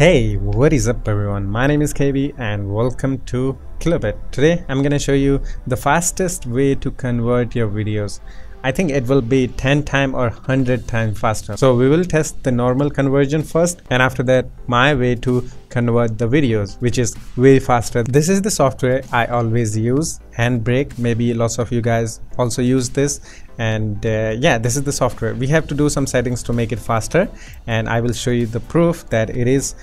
Hey, what is up everyone? My name is KB and welcome to Kilobit. Today I'm gonna show you the fastest way to convert your videos. I think it will be 10 times or 100 times faster. So we will test the normal conversion first and after that my way to convert the videos which is way faster. This is the software I always use Handbrake. Maybe lots of you guys also use this and uh, yeah this is the software. We have to do some settings to make it faster and I will show you the proof that it is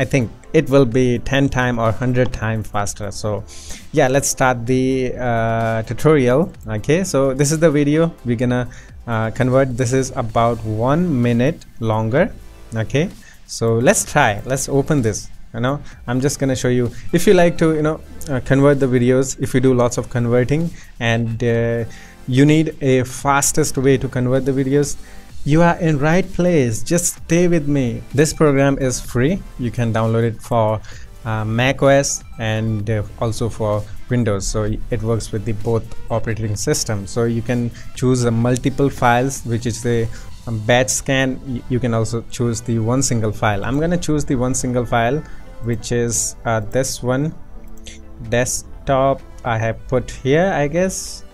I think it will be 10 time or 100 time faster. So yeah let's start the uh, tutorial. Okay so this is the video. We're gonna uh, convert. This is about one minute longer. Okay so let's try. Let's open this you know. I'm just gonna show you. If you like to you know uh, convert the videos if you do lots of converting and uh, you need a fastest way to convert the videos you are in right place. Just stay with me. This program is free. You can download it for uh, mac os and uh, also for windows. So it works with the both operating systems. So you can choose a multiple files which is the um, batch scan. You can also choose the one single file. I'm gonna choose the one single file which is uh, this one. Desktop i have put here i guess.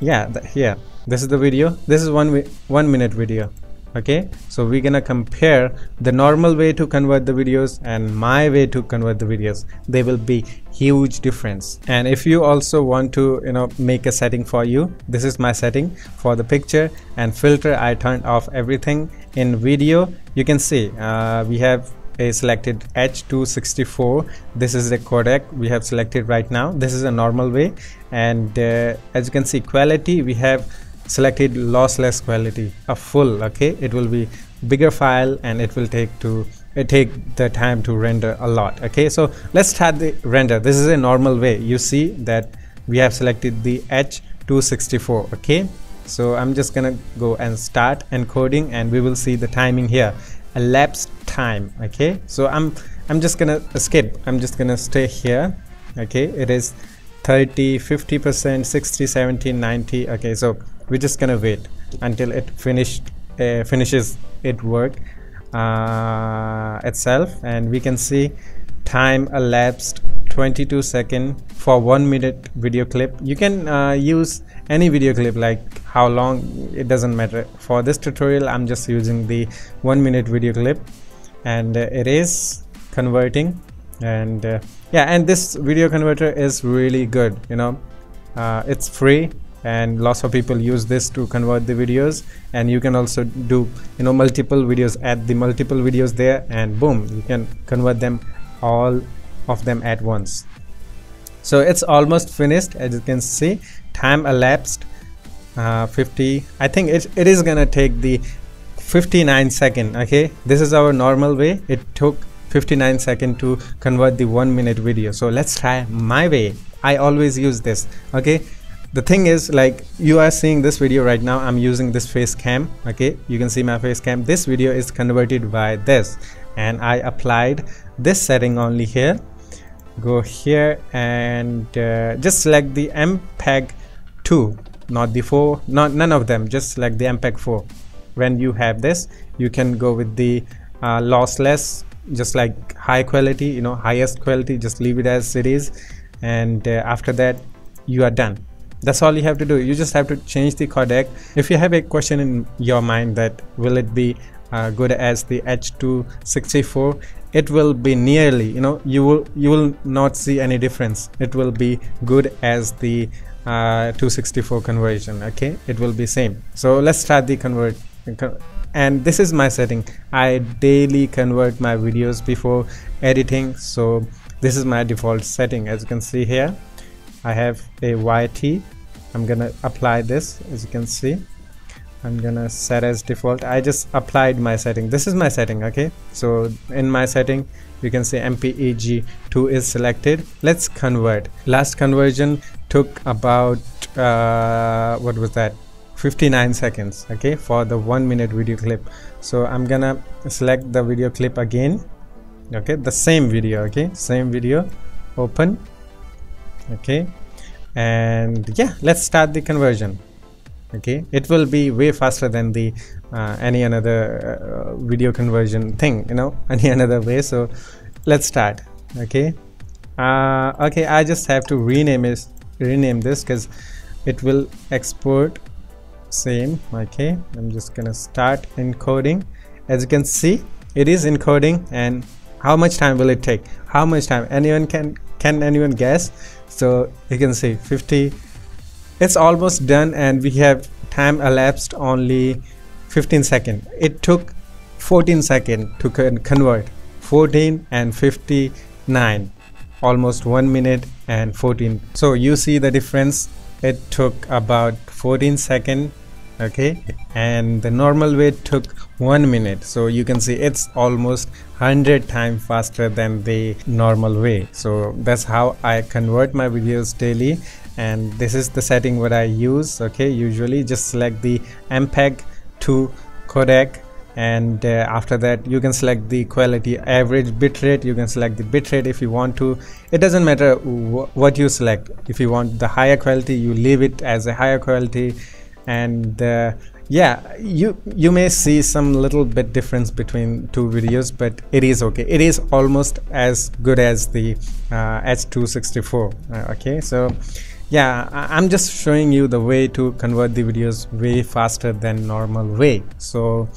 Yeah here this is the video. This is one one minute video. Okay? So we're gonna compare the normal way to convert the videos and my way to convert the videos. They will be huge difference. And if you also want to you know make a setting for you this is my setting for the picture and filter. I turned off everything in video. You can see uh, we have a selected h264 this is the codec we have selected right now. This is a normal way. And uh, as you can see quality we have selected lossless quality a full okay? It will be bigger file and it will take to it take the time to render a lot okay? So let's start the render. This is a normal way. You see that we have selected the h264 okay? So i'm just gonna go and start encoding and we will see the timing here. Elapsed time okay? So i'm i'm just gonna skip. I'm just gonna stay here okay? It is 30 50 percent 60 70 90 okay? So we're just gonna wait until it finished uh, finishes it work uh, itself and we can see time elapsed 22 second for one minute video clip. You can uh, use any video clip like how long it doesn't matter. For this tutorial i'm just using the one minute video clip and it is converting and uh, yeah and this video converter is really good you know. Uh, it's free and lots of people use this to convert the videos. And you can also do you know multiple videos add the multiple videos there and boom you can convert them all of them at once. So it's almost finished as you can see. Time elapsed uh, 50 I think it, it is gonna take the 59 second okay? This is our normal way. It took 59 second to convert the one minute video. So let's try my way. I always use this okay the thing is like you are seeing this video right now. I'm using this face cam okay? You can see my face cam. This video is converted by this. And i applied this setting only here. Go here and uh, just select the mpeg 2 not the 4 not none of them. Just select the mpeg 4 when you have this you can go with the uh, lossless just like high quality you know highest quality just leave it as it is. And uh, after that you are done that's all you have to do. You just have to change the codec. If you have a question in your mind that will it be uh, good as the h264 it will be nearly you know you will you will not see any difference. It will be good as the uh, 264 conversion okay? It will be same. So let's start the convert and this is my setting. I daily convert my videos before editing so this is my default setting as you can see here I have a YT I'm gonna apply this as you can see. I'm gonna set as default. I just applied my setting. This is my setting okay? So in my setting you can see MPEG2 is selected. Let's convert. Last conversion took about uh, what was that? 59 seconds okay for the one minute video clip. So I'm gonna select the video clip again okay? The same video okay? Same video. Open okay? And yeah let's start the conversion. Okay? It will be way faster than the uh, any another uh, video conversion thing you know any another way. So let's start. Okay? Uh, okay I just have to rename this rename this because it will export same. Okay? I'm just gonna start encoding. As you can see it is encoding and how much time will it take? How much time? Anyone can can anyone guess so you can see 50 it's almost done and we have time elapsed only 15 second it took 14 second to convert 14 and 59 almost 1 minute and 14 so you see the difference? It took about 14 second okay? And the normal way took one minute. So you can see it's almost 100 times faster than the normal way. So that's how i convert my videos daily. And this is the setting what i use okay? Usually just select the mpeg 2 codec and uh, after that you can select the quality average bitrate. You can select the bitrate if you want to. It doesn't matter what you select. If you want the higher quality you leave it as a higher quality and uh, yeah you you may see some little bit difference between two videos but it is okay. It is almost as good as the uh, h264 uh, okay? So yeah i'm just showing you the way to convert the videos way faster than normal way. So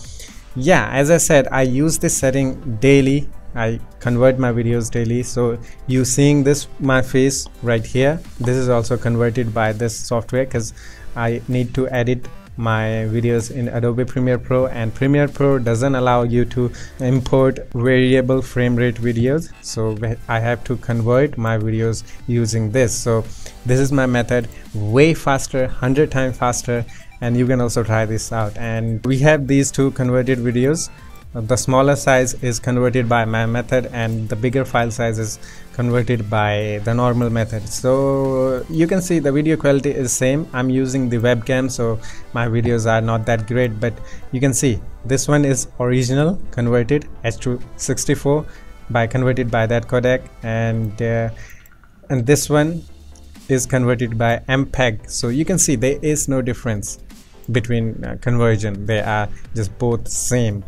yeah as i said i use this setting daily. I convert my videos daily. So you seeing this my face right here this is also converted by this software because i need to edit my videos in Adobe Premiere Pro and Premiere Pro doesn't allow you to import variable frame rate videos. So I have to convert my videos using this. So this is my method way faster 100 times faster and you can also try this out. And we have these two converted videos the smaller size is converted by my method and the bigger file size is converted by the normal method. So you can see the video quality is same. I'm using the webcam so my videos are not that great but you can see this one is original converted h264 by converted by that codec and uh, and this one is converted by mpeg so you can see there is no difference between uh, conversion. They are just both same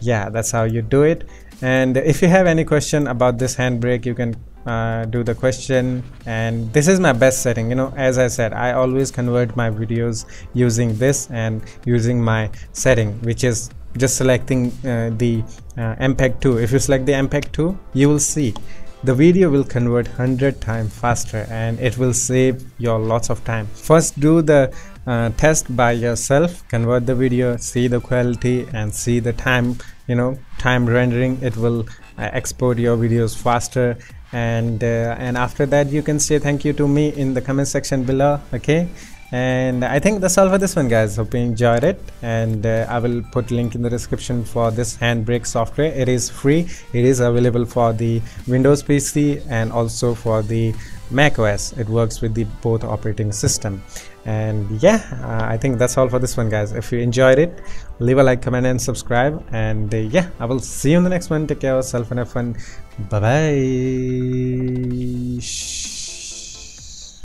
yeah that's how you do it. And if you have any question about this handbrake you can uh, do the question. And this is my best setting you know as I said I always convert my videos using this and using my setting which is just selecting uh, the uh, MPEG 2 if you select the MPEG 2 you will see the video will convert 100 times faster and it will save your lots of time. First do the uh, test by yourself convert the video see the quality and see the time you know time rendering. It will uh, export your videos faster. And uh, and after that you can say thank you to me in the comment section below okay? And i think that's all for this one guys. Hope you enjoyed it. And uh, i will put link in the description for this handbrake software. It is free. It is available for the windows pc and also for the mac os it works with the both operating system. And yeah uh, i think that's all for this one guys. If you enjoyed it leave a like comment and subscribe. And uh, yeah i will see you in the next one. Take care of yourself and have fun. Bye bye